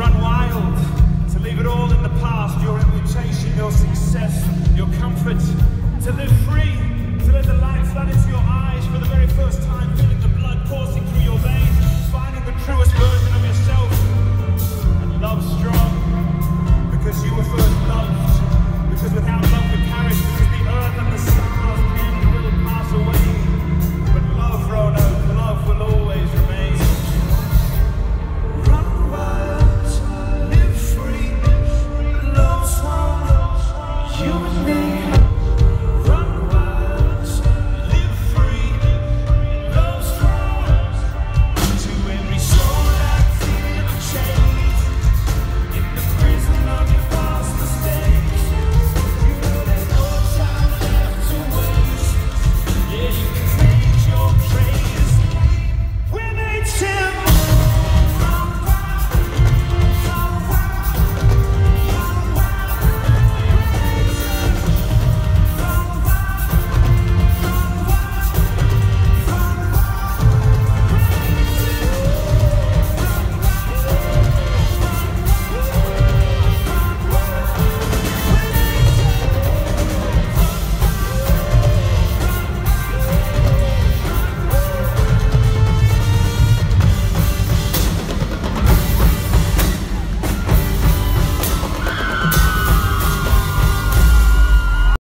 run wild, to leave it all in the past, your reputation, your success, your comfort, to live free.